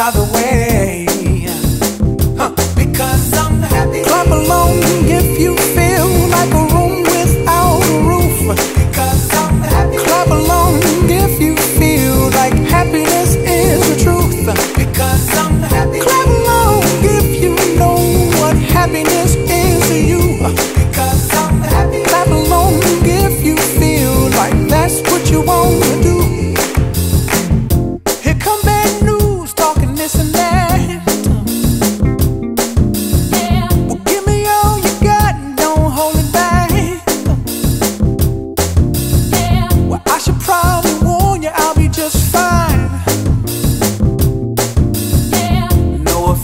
by the way. Huh. Because I'm happy. Clap along if you feel like a room without a roof. Because I'm happy. Clap along if you feel like happiness is the truth. Because I'm happy. Clap along if you know what happiness is to you.